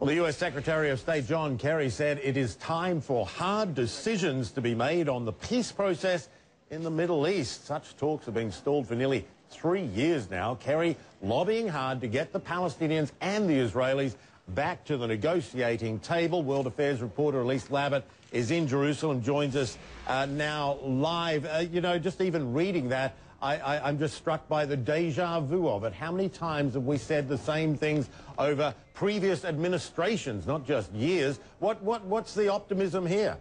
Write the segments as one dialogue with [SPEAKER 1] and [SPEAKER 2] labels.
[SPEAKER 1] Well, the U.S. Secretary of State John Kerry said it is time for hard decisions to be made on the peace process in the Middle East. Such talks have been stalled for nearly three years now. Kerry lobbying hard to get the Palestinians and the Israelis back to the negotiating table. World Affairs reporter Elise Labott is in Jerusalem, joins us uh, now live. Uh, you know, just even reading that, I, am just struck by the deja vu of it. How many times have we said the same things over previous administrations, not just years? What, what, what's the optimism here?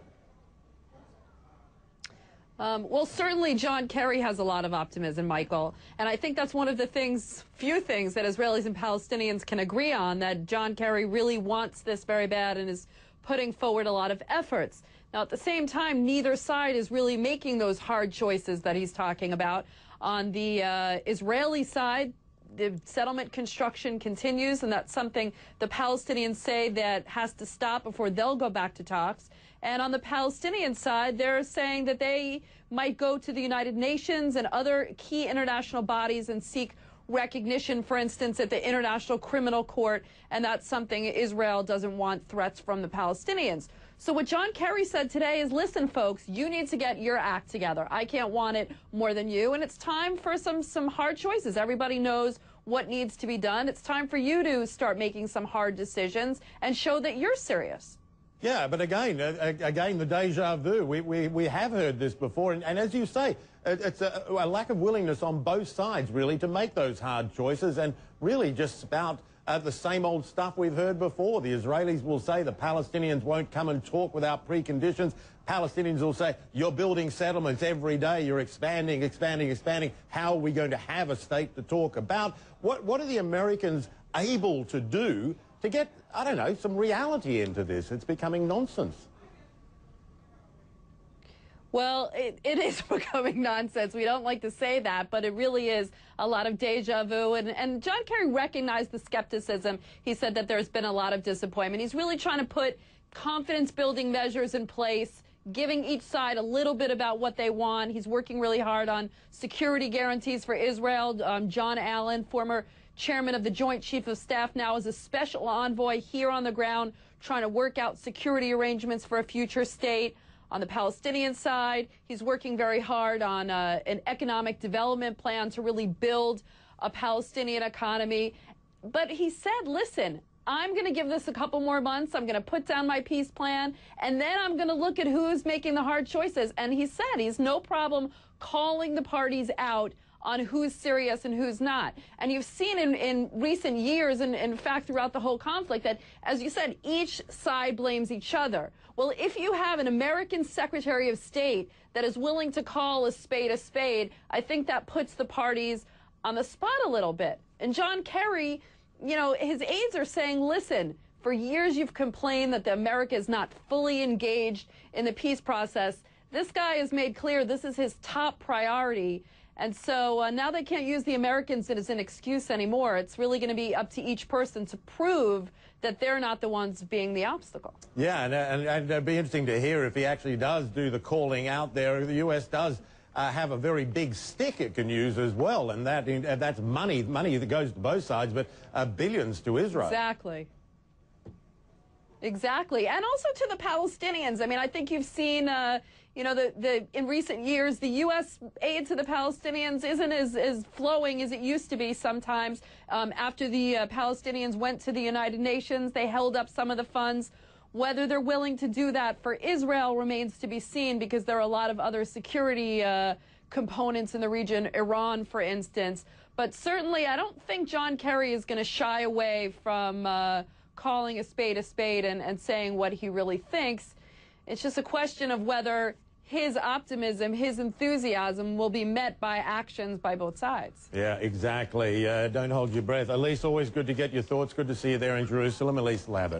[SPEAKER 2] Um, well, certainly John Kerry has a lot of optimism, Michael. And I think that's one of the things, few things that Israelis and Palestinians can agree on, that John Kerry really wants this very bad and is putting forward a lot of efforts. Now, at the same time, neither side is really making those hard choices that he's talking about. On the uh, Israeli side, the settlement construction continues, and that's something the Palestinians say that has to stop before they'll go back to talks. And on the Palestinian side, they're saying that they might go to the United Nations and other key international bodies and seek recognition, for instance, at the International Criminal Court, and that's something Israel doesn't want threats from the Palestinians. So what John Kerry said today is, listen, folks, you need to get your act together. I can't want it more than you, and it's time for some some hard choices. Everybody knows what needs to be done. It's time for you to start making some hard decisions and show that you're serious.
[SPEAKER 1] Yeah, but again, again, the deja vu. We, we, we have heard this before, and, and as you say, it's a, a, lack of willingness on both sides, really, to make those hard choices, and really just spout uh, the same old stuff we've heard before. The Israelis will say the Palestinians won't come and talk without preconditions. Palestinians will say, you're building settlements every day, you're expanding, expanding, expanding. How are we going to have a state to talk about? What, what are the Americans able to do to get, I don't know, some reality into this. It's becoming nonsense.
[SPEAKER 2] Well, it, it is becoming nonsense. We don't like to say that, but it really is a lot of deja vu. And, and John Kerry recognized the skepticism. He said that there's been a lot of disappointment. He's really trying to put confidence building measures in place, giving each side a little bit about what they want. He's working really hard on security guarantees for Israel. Um, John Allen, former chairman of the Joint Chief of Staff, now is a special envoy here on the ground trying to work out security arrangements for a future state. On the Palestinian side, he's working very hard on uh, an economic development plan to really build a Palestinian economy. But he said, listen, I'm going to give this a couple more months. I'm going to put down my peace plan, and then I'm going to look at who's making the hard choices. And he said he's no problem calling the parties out on who's serious and who's not. And you've seen in, in recent years, and in fact throughout the whole conflict, that, as you said, each side blames each other. Well, if you have an American Secretary of State that is willing to call a spade a spade, I think that puts the parties on the spot a little bit. And John Kerry, you know, his aides are saying, listen, for years you've complained that the America is not fully engaged in the peace process. This guy has made clear this is his top priority. And so uh, now they can't use the Americans as an excuse anymore. It's really going to be up to each person to prove that they're not the ones being the obstacle.
[SPEAKER 1] Yeah, and, and, and it'd be interesting to hear if he actually does do the calling out there. The U.S. does uh, have a very big stick it can use as well, and that uh, that's money, money that goes to both sides, but uh, billions to Israel.
[SPEAKER 2] Exactly. Exactly. And also to the Palestinians. I mean, I think you've seen, uh, you know, the, the in recent years, the U.S. aid to the Palestinians isn't as, as flowing as it used to be sometimes. Um, after the uh, Palestinians went to the United Nations, they held up some of the funds. Whether they're willing to do that for Israel remains to be seen because there are a lot of other security uh, components in the region, Iran, for instance. But certainly, I don't think John Kerry is going to shy away from uh, calling a spade a spade and, and saying what he really thinks. It's just a question of whether his optimism, his enthusiasm will be met by actions by both sides.
[SPEAKER 1] Yeah, exactly. Uh, don't hold your breath. Elise, always good to get your thoughts. Good to see you there in Jerusalem. Elise Labott.